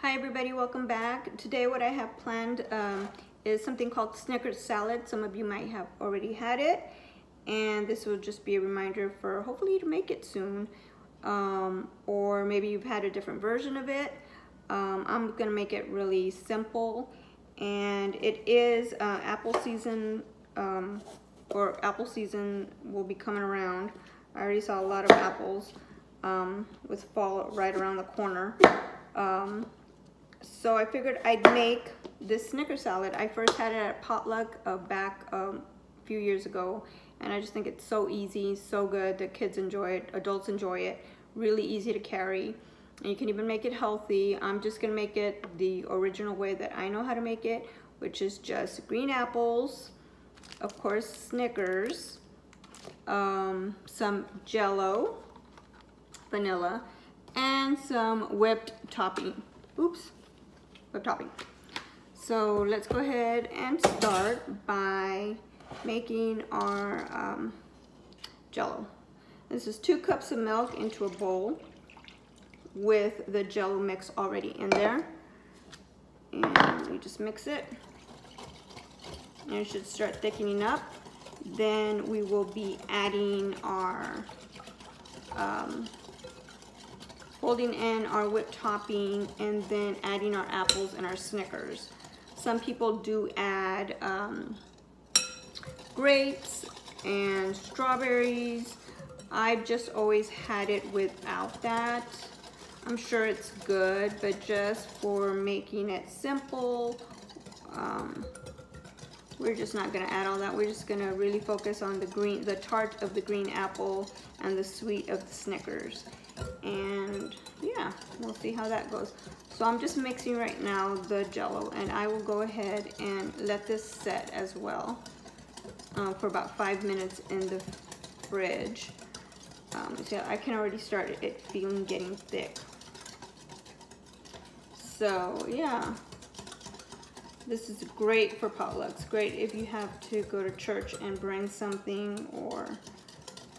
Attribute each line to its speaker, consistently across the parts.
Speaker 1: Hi everybody, welcome back. Today what I have planned um, is something called Snickers salad. Some of you might have already had it and this will just be a reminder for hopefully to make it soon um, or maybe you've had a different version of it. Um, I'm gonna make it really simple and it is uh, apple season um, or apple season will be coming around. I already saw a lot of apples um, with fall right around the corner. Um, so I figured I'd make this Snicker salad. I first had it at potluck uh, back um, a few years ago and I just think it's so easy, so good. The kids enjoy it, adults enjoy it, really easy to carry. And you can even make it healthy. I'm just gonna make it the original way that I know how to make it, which is just green apples, of course Snickers, um, some Jello, vanilla, and some whipped topping. Oops, whipped topping. So let's go ahead and start by making our um, Jello. This is two cups of milk into a bowl with the Jello mix already in there. And we just mix it. And it should start thickening up. Then we will be adding our, um, folding in our whipped topping and then adding our apples and our Snickers. Some people do add um, grapes and strawberries. I've just always had it without that. I'm sure it's good, but just for making it simple, um, we're just not gonna add all that. We're just gonna really focus on the green, the tart of the green apple and the sweet of the Snickers. And yeah, we'll see how that goes. So I'm just mixing right now the Jello and I will go ahead and let this set as well uh, for about five minutes in the fridge. Um, so I can already start it feeling getting thick. So yeah, this is great for potlucks. Great if you have to go to church and bring something or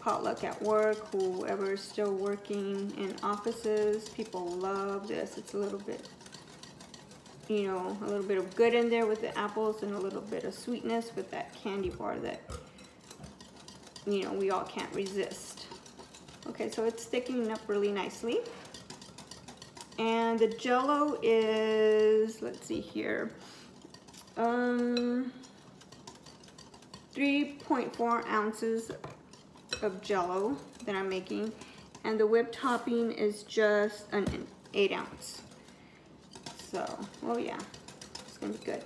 Speaker 1: potluck at work, whoever is still working in offices. People love this. It's a little bit, you know, a little bit of good in there with the apples and a little bit of sweetness with that candy bar that, you know, we all can't resist. Okay, so it's thickening up really nicely. And the jello is, let's see here, um, 3.4 ounces of jello that I'm making. And the whipped topping is just an, eight ounce. So, oh yeah, it's gonna be good.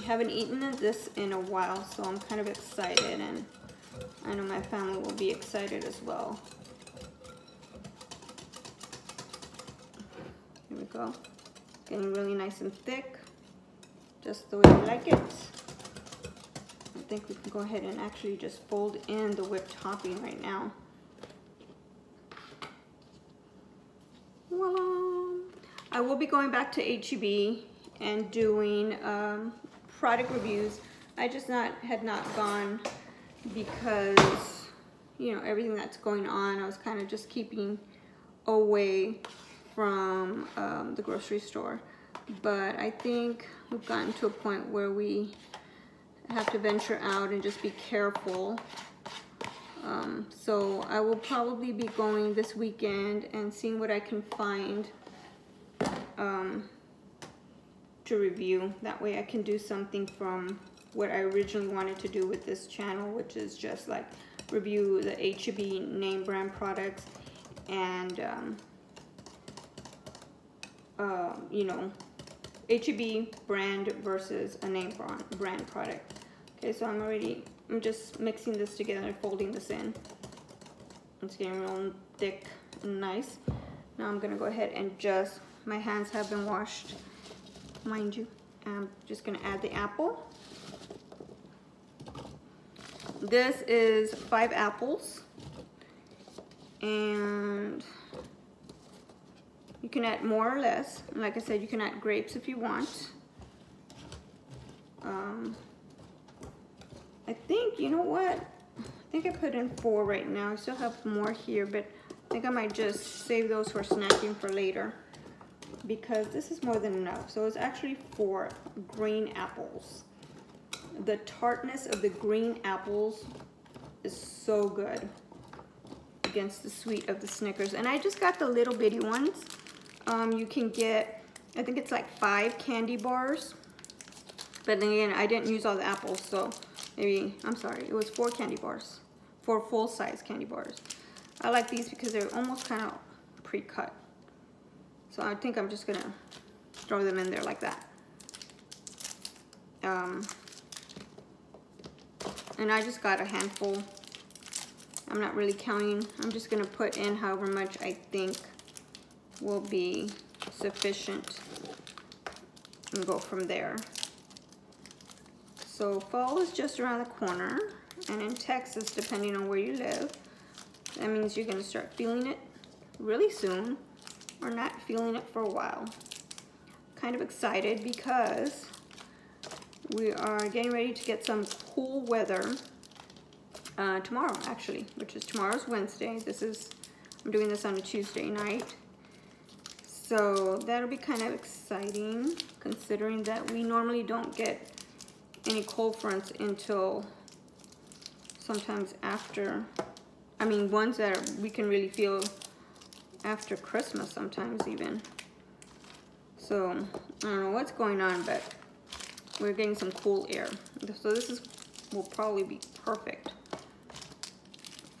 Speaker 1: I haven't eaten this in a while, so I'm kind of excited and I know my family will be excited as well. Here we go. Getting really nice and thick, just the way I like it think we can go ahead and actually just fold in the whipped topping right now. Voila! I will be going back to HEB and doing um, product reviews. I just not had not gone because, you know, everything that's going on, I was kind of just keeping away from um, the grocery store. But I think we've gotten to a point where we have to venture out and just be careful. Um, so I will probably be going this weekend and seeing what I can find um, to review. That way I can do something from what I originally wanted to do with this channel, which is just like review the HEB name brand products and, um, uh, you know, HEB brand versus a name brand product. Okay, so I'm already, I'm just mixing this together, folding this in. It's getting real thick and nice. Now I'm gonna go ahead and just, my hands have been washed, mind you. I'm just gonna add the apple. This is five apples. And you can add more or less. Like I said, you can add grapes if you want. Um, I think, you know what? I think I put in four right now. I still have more here, but I think I might just save those for snacking for later. because this is more than enough. So it's actually four green apples. The tartness of the green apples is so good against the sweet of the Snickers. And I just got the little bitty ones. Um, you can get, I think it's like five candy bars. But then again, I didn't use all the apples, so maybe, I'm sorry, it was four candy bars. Four full-size candy bars. I like these because they're almost kind of pre-cut. So I think I'm just gonna throw them in there like that. Um, and I just got a handful. I'm not really counting. I'm just gonna put in however much I think will be sufficient and go from there. So fall is just around the corner and in Texas, depending on where you live, that means you're gonna start feeling it really soon or not feeling it for a while. Kind of excited because we are getting ready to get some cool weather uh, tomorrow actually, which is tomorrow's Wednesday. This is, I'm doing this on a Tuesday night. So that'll be kind of exciting considering that we normally don't get any cold fronts until sometimes after, I mean ones that we can really feel after Christmas sometimes even. So I don't know what's going on, but we're getting some cool air. So this is will probably be perfect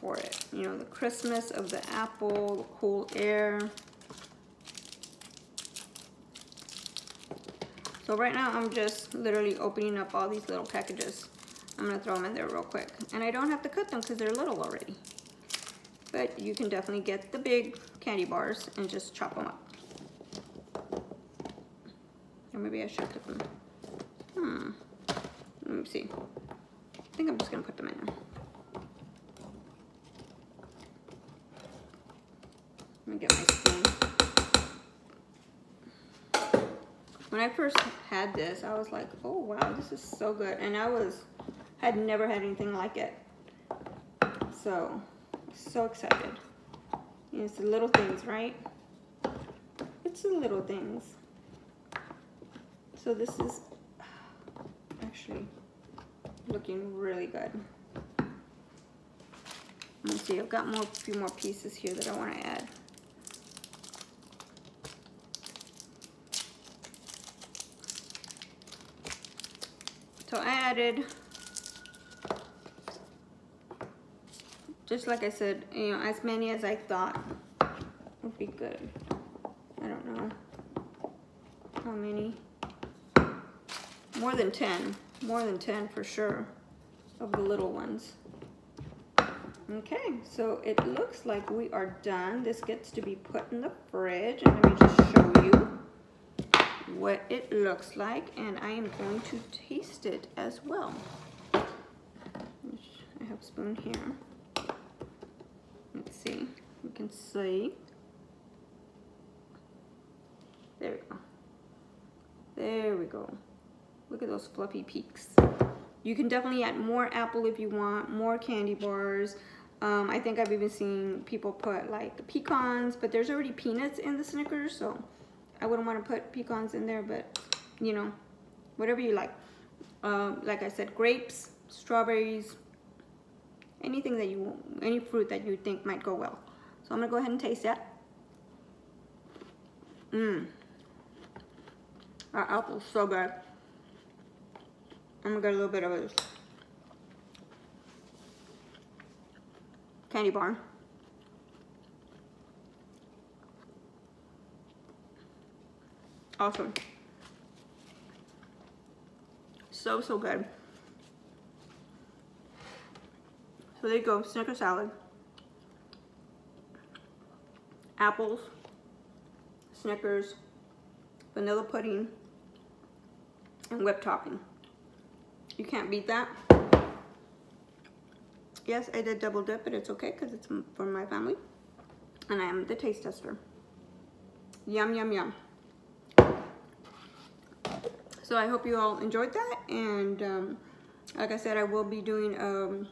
Speaker 1: for it. You know, the Christmas of the apple, the cool air. So right now I'm just literally opening up all these little packages. I'm gonna throw them in there real quick. And I don't have to cut them because they're little already. But you can definitely get the big candy bars and just chop them up. Or maybe I should put them. Hmm. Let me see. I think I'm just gonna put them in there. Let me get my spoon. When I first had this, I was like, oh wow, this is so good. And I was, had never had anything like it. So, so excited. It's the little things, right? It's the little things. So this is actually looking really good. Let's see, I've got more, a few more pieces here that I want to add. So I added just like I said, you know, as many as I thought would be good. I don't know how many. More than 10. More than 10 for sure of the little ones. Okay, so it looks like we are done. This gets to be put in the fridge. And let me just show you what it looks like. And I am going to taste it as well. I have a spoon here Let's see. You can see. There we go. There we go. Look at those fluffy peaks. You can definitely add more apple if you want, more candy bars. Um, I think I've even seen people put like pecans, but there's already peanuts in the Snickers, so I wouldn't want to put pecans in there, but you know, whatever you like. Um, like I said, grapes, strawberries, anything that you, any fruit that you think might go well. So I'm gonna go ahead and taste that. Mmm. Our apple's so good. I'm gonna get a little bit of this candy bar. Awesome. So, so good. So there you go, Snicker salad. Apples, Snickers, vanilla pudding, and whipped topping. You can't beat that. Yes, I did double dip, but it's okay because it's for my family. And I am the taste tester. Yum, yum, yum. So I hope you all enjoyed that. And um, like I said, I will be doing a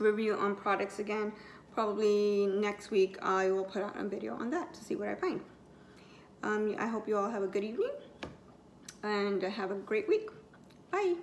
Speaker 1: review on products again. Probably next week I will put out a video on that to see what I find. Um, I hope you all have a good evening and have a great week. Bye.